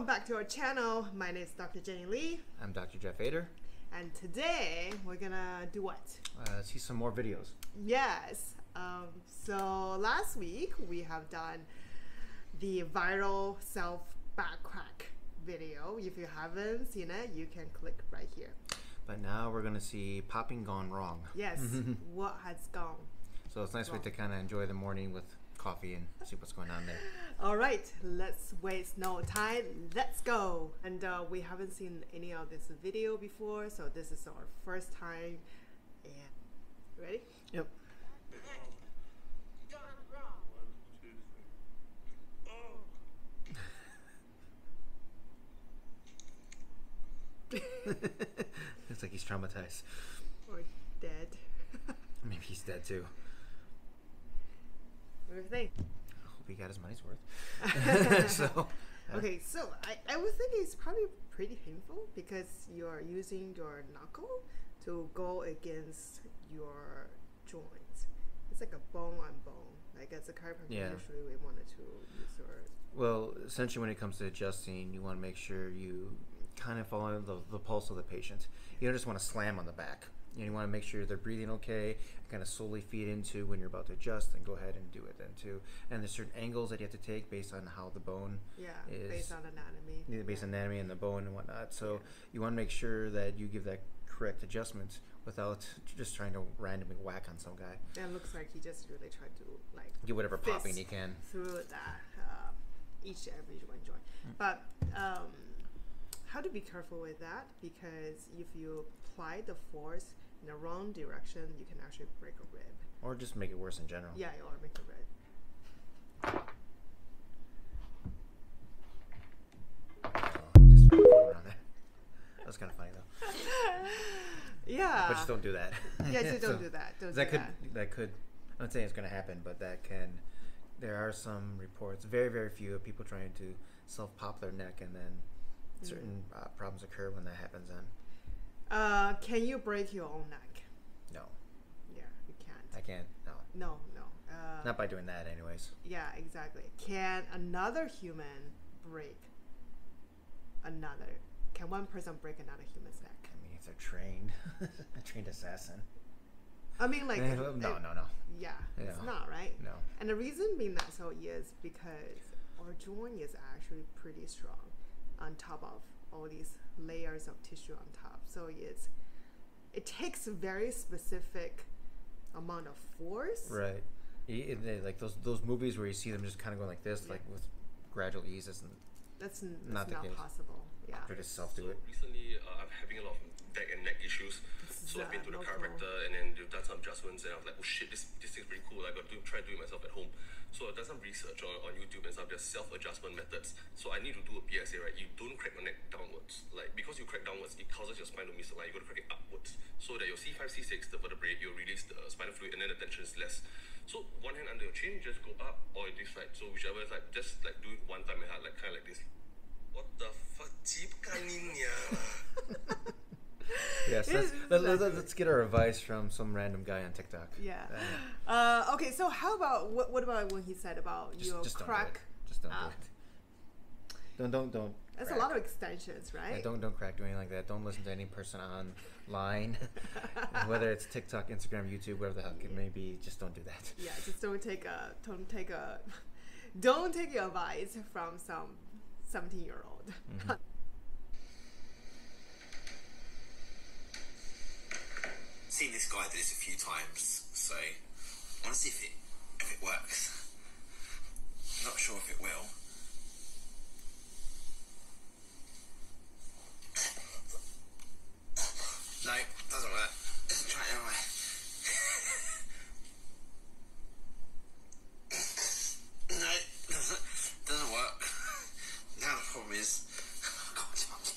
welcome back to our channel. My name is Dr. Jenny Li, I'm Dr. Jeff Ader. and today we're gonna do what? Uh, see some more videos. Yes. Um, so last week we have done the viral self back crack video. If you haven't seen it, you can click right here. But now we're gonna see popping gone wrong. Yes, what has gone? So it's nice way Wrong. to kind of enjoy the morning with coffee and see what's going on there. All right, let's waste no time. Let's go. And uh, we haven't seen any of this video before, so this is our first time. And ready? Yep. Looks like he's traumatized. Or dead? Maybe he's dead too. What do you think? I hope he got his money's worth. so, uh, Okay, so I, I would think it's probably pretty painful because you're using your knuckle to go against your joints. It's like a bone on bone. Like as a chiropractor, Yeah. usually we wanted to use your Well, essentially, when it comes to adjusting, you want to make sure you kind of follow the, the pulse of the patient. You don't just want to slam on the back. You, you want to make sure they're breathing okay, kind of slowly feed into when you're about to adjust, and go ahead and do it then too. And there's certain angles that you have to take based on how the bone, yeah Is- based on anatomy. yeah, based on yeah. anatomy and the bone and whatnot. So Yeah. you want to make sure that you give that correct adjustment without just trying to randomly whack on some guy. It looks like he just really tried to like Get whatever popping you can. through that uh, each and every one joint. Mm. But um, how to be careful with that because if you apply the force in the wrong direction, you can actually break a rib. Or just make it worse in general. Yeah, or make a rib. Oh, just threw a phone around there. That was kind of funny though. Yeah. but just don't do that. Yeah, just don't So, do that. Don't that do could that. that could. I'm not saying it's going to happen, but that can. There are some reports, very very few, of people trying to self pop their neck, and then. Certain uh, problems occur when that happens. Then Uh, can you break your own neck? no, Yeah, you can't. I can't. No, No, no. Uh, not by doing that, anyways. Yeah, exactly. Can another human break another? Can one person break another human's neck? I mean, if they're trained, a trained assassin. I mean, like, Eh, no, uh, no, no, Yeah, it's No. not right. no. And the reason being that so is because our joint is actually pretty strong on top of all these layers of tissue on top. So it's it takes a very specific amount of force. Right. Y- it- like those those movies where you see them just kind of going like this, Yeah. like with gradual ease, isn't That's, n- Not the not, case. possible. Yeah. they just self do So it. recently, uh, I'm having a lot of back and neck issues. So I've been to the no chiropractor and then they've done some adjustments and I was like, oh shit, this this thing's pretty cool. I got to do, try doing it myself at home. So I've done some research on, on YouTube and stuff. There's self-adjustment methods. So I need to do a PSA, right? You don't crack your neck downwards. Like because you crack downwards, it causes your spine to misalign. You got to crack it upwards so that your C5, C6, the vertebrae, you release the spinal fluid and then the tension is less. So one hand under your chin, just go up or this side. So whichever is like just like do it one time and hard, like kind of like this. What the fuck? Cheap Yes, let's, let, let, let's get our advice from some random guy on TikTok. Yeah. Uh, Uh, okay, so how about what? What about when he said about just, your just don't do crack? Just don't do it. Don't don't don't. That's crack. a lot of extensions, right? Yeah, don't don't crack doing like that. Don't listen to any person online, whether it's TikTok, Instagram, YouTube, whatever the heck it may be. Just don't do that. yeah, just don't take a don't take a don't take your advice from some seventeen year old. Mm-hmm. Seen this guy do this a few times, so I want to see if it if it works. Not sure if it will. No, doesn't work. Let's try it anyway. no, doesn't, doesn't work. Now the problem is, I can't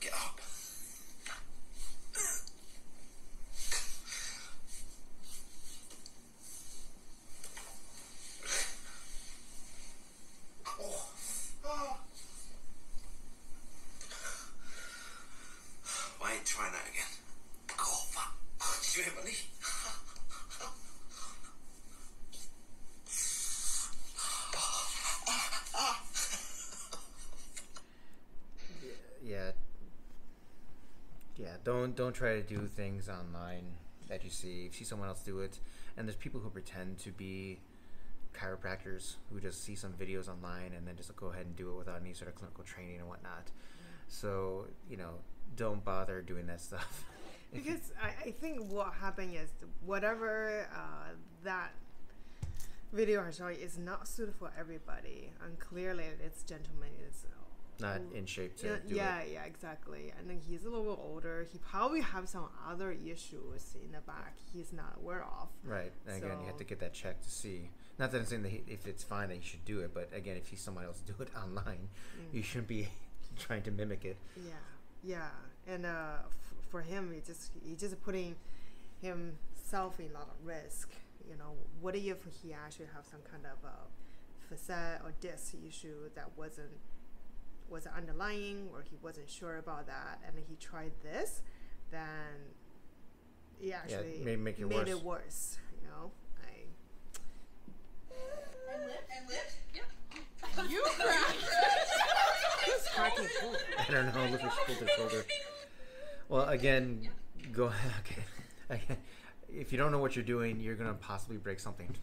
get up. Oh, yeah, yeah. Don't try to do things online that you see. If you see someone else do it, and there's people who pretend to be chiropractors who just see some videos online and then just go ahead and do it without any sort of clinical training and whatnot. So you know, don't bother doing that stuff. Because I, I think what happened is whatever uh, that video are showing is not suited for everybody, and clearly this gentleman is not in shape to yeah, do yeah, it. yeah, exactly. And then he's a little bit older. He probably have some other issues in the back he's not aware of. Right. And again, you have to get that checked to see. Not that I'm saying that he, if it's fine that you should do it, but again, if see somebody else do it online, Mm. you shouldn't be trying to mimic it. Yeah, yeah, and uh, f- for him, he just he just putting himself in a lot of risk. You know, what if he actually have some kind of a facet or disc issue that wasn't was underlying, or he wasn't sure about that, and he tried this, then he actually may make it made worse. it worse. You know, I And lift. And lift. Yep. you crashed. Who's cracking food? I don't know. Look like she pulled shoulder. Well, again, go okay. If you don't know what you're doing, you're gonna possibly break something.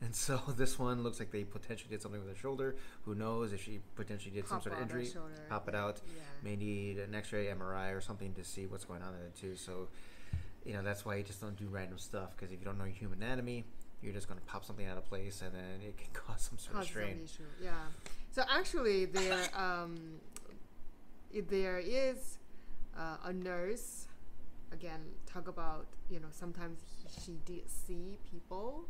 And so this one looks like they potentially did something with her shoulder. Who knows if she potentially did some sort of injury? Pop it out. yeah. May need an X-ray, MRI, or something to see what's going on in it too. So, you know, that's why you just don't do random stuff. Because if you don't know your human anatomy, you're just gonna pop something out of place, and then it can cause some sort of causes some strain. issue. Yeah. So actually, there um, there is uh, a nurse. Again, talk about you know sometimes he, she did see people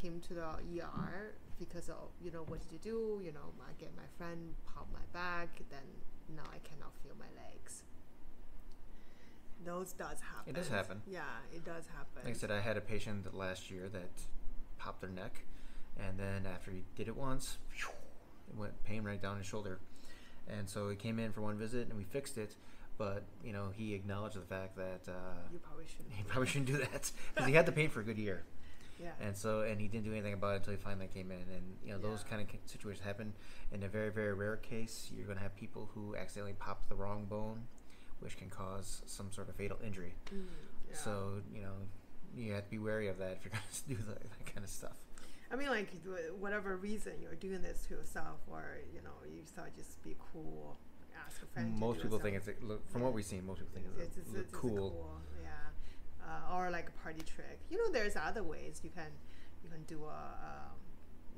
came to the ER because of you know what did you do? You know, I get my friend pop my back, then now I cannot feel my legs. Those does happen. It does happen. Yeah, it does happen. Like I said, I had a patient last year that popped their neck, and then after he did it once, it went pain right down his shoulder, and so he came in for one visit and we fixed it. But you know, he acknowledged the fact that uh, you probably shouldn't. he probably shouldn't do that because he had the pain for a good year, Yeah. and so and he didn't do anything about it until he finally came in. And you know, those Yeah. kind of situations happen. In a very very rare case, you're going to have people who accidentally pop the wrong bone, which can cause some sort of fatal injury. Mm, yeah. So you know, you have to be wary of that if you're going to do that, that kind of stuff. I mean, like whatever reason you're doing this to yourself, or you know, you thought just be cool, ask a friend. Most people think it's a, look from what we've seen. Most people think it's, it's, it's, a, it's, it's a cool. Yeah, uh, or like a party trick. You know, there's other ways you can you can do a um,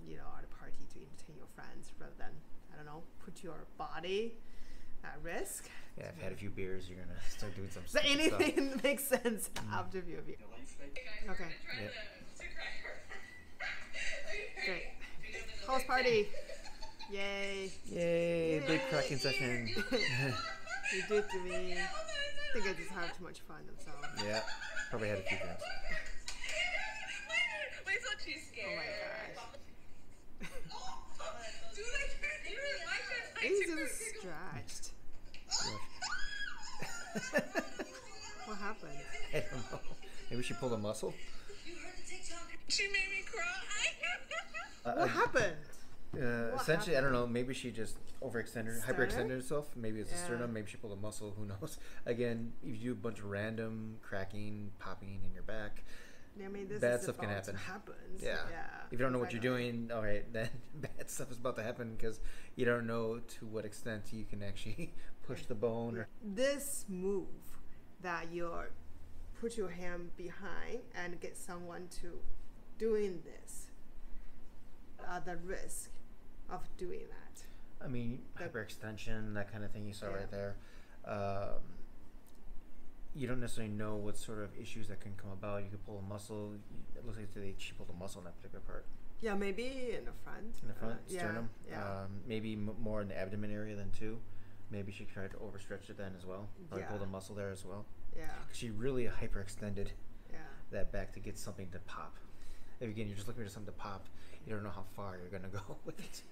you know at a party to entertain your friends rather than I don't know put your body at risk. Yeah, I've had a few beers. You're gonna start doing some. So stupid stuff. Anything makes sense after a few of you. Hey Okay. gonna Yeah. the, to crack her. Okay. Great. We House party. Yay. Yay! Big cracking session. You did to me. I think I just have too much fun themselves. yeah, probably had a few drinks. Wait till she's Oh my gosh. Do like you were like that. He's just stretched. What happened? I don't know. Maybe she pulled a muscle. She made me cry. Uh, What happened? Uh, essentially, I don't know. Maybe she just overextended, Sternum? hyperextended herself. Maybe it's a sternum. Maybe she pulled a muscle. Who knows? Again, if you do a bunch of random cracking, popping in your back, I mean, this Bad stuff can happen. happen. yeah. Yeah. If you don't know what you're doing, all right, then bad stuff is about to happen because you don't know to what extent you can actually push the bone. Or, This move that you're put your hand behind and get someone to doing this, uh, the risk of doing that. I mean, That- hyperextension, that kind of thing you saw Yeah. right there. Um, you don't necessarily know what sort of issues that can come about. You could pull a muscle. It looks like they, she pulled a muscle in that particular part. Yeah, maybe in the front. in the front uh, sternum. Yeah. Um, maybe m- more in the abdomen area than two. Maybe she tried to overstretch it then as well. Probably pulled a muscle there as well. Yeah. She really hyperextended Yeah. that back to get something to pop. If again, you're just looking for something to pop. You don't know how far you're gonna go with it.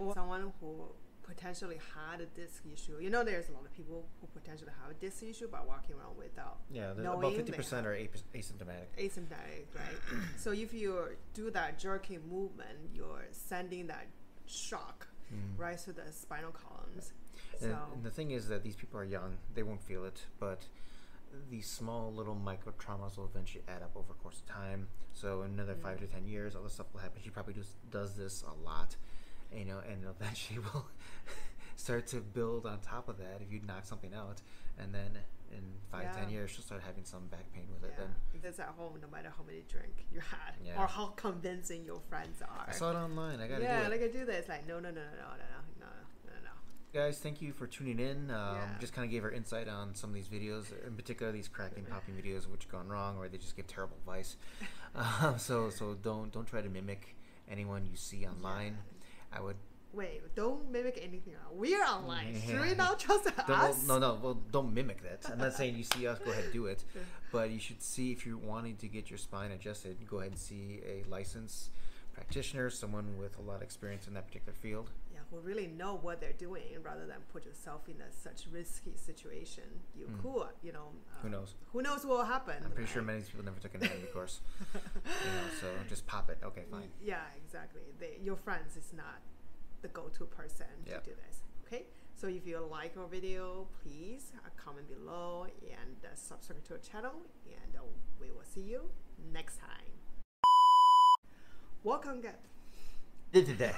Or someone who potentially had a disc issue. You know, there's a lot of people who potentially have a disc issue but walking around without Yeah, about fifty percent are asymptomatic. asymptomatic, right? so if you do that jerking movement, you're sending that shock Mm. right to the spinal columns. And, So and the thing is that these people are young; they won't feel it, but these small little micro traumas will eventually add up over the course of time. So in another five to ten years, all this stuff will happen. She probably just does this a lot, you know, and eventually will start to build on top of that. If you knock something out, and then in five ten Yeah. years, she'll start having some back pain with it. Then that's at home no matter how many drink you had Yeah. or how convincing your friends are. I saw it online. I gotta yeah, do it. like I do this. Like no, no, no, no, no, no, no, no. Guys, thank you for tuning in. Um, Yeah. Just kind of gave our insight on some of these videos, in particular these cracking, popping videos, which gone wrong, or they just give terrible advice. Um, so, so don't don't try to mimic anyone you see online. I would Wait, don't mimic anything. else. We're online. Should we Yeah. not trust don't, well, us? no no well don't mimic that. I'm not saying you see us go ahead and do it, but you should see if you're wanting to get your spine adjusted, go ahead and see a licensed practitioner, someone with a lot of experience in that particular field. Who really know what they're doing rather than put yourself in a such risky situation. You could, you know. Who um, knows? Who knows what will happen? I'm pretty sure many people never took an anatomy course, you know. So just pop it. Okay, fine. Yeah, exactly. They, your friends is not the go-to person Yeah. to do this. Okay, so if you like our video, please uh, comment below and uh, subscribe to our channel, and uh, we will see you next time. Welcome, get da, da, da.